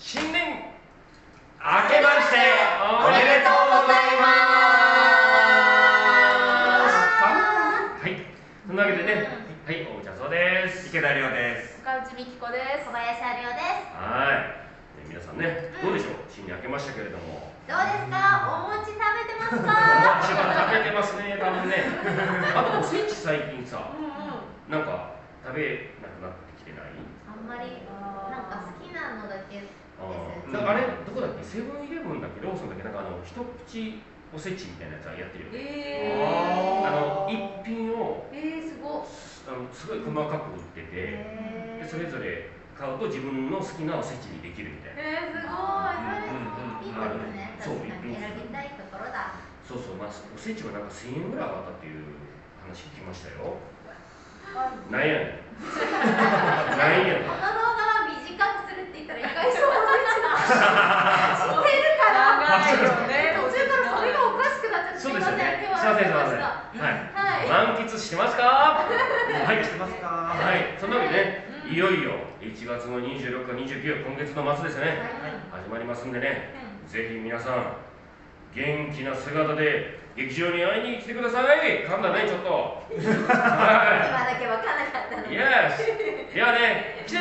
新年明けましておめでとうございます。はい。そんなわけでねはいお茶そうです。池田亮です。岡内美希子です。小林ありおです。はい。で皆さんねどうでしょう？新年明けましたけれども。どうですか？お餅食べてますおか餅は食べてますね多分ね。あとおせち最近さうんうん。なんか食べなくなってきてない？あんまりなんか好きなのだけなんかあれどこだっけ？セブンイレブンだっけ？ローソンだっけ？なんかあの一口おせちみたいなやつはやってるよね。えあのー、一品をえー、すごっ。あのすごい細かく売っててへー。でそれぞれ買うと自分の好きなおせちにできるみたいな。えー、すごい。あーうん。それいいですねそう選びたいところだ。そうそう。まあおせちがなんか1000円ぐらい上がったっていう話聞きましたよ。なんやねんこの動画は短くするって言ったら意外そうおせちだ知ってるから長いよね。途中から。それがおかしくなっちゃってすそういですよねすいませんすいません手を洗いましませんたはいはい満喫してますか？はい。してますかはいそんなわけでねうん。いよいよ1月の26か29今月の末ですね。はい。始まりますんでねぜひ皆さん元気な姿で劇場に会いに来てください。噛んだねちょっと。は 今だけ分からなかったのいイエスではね来て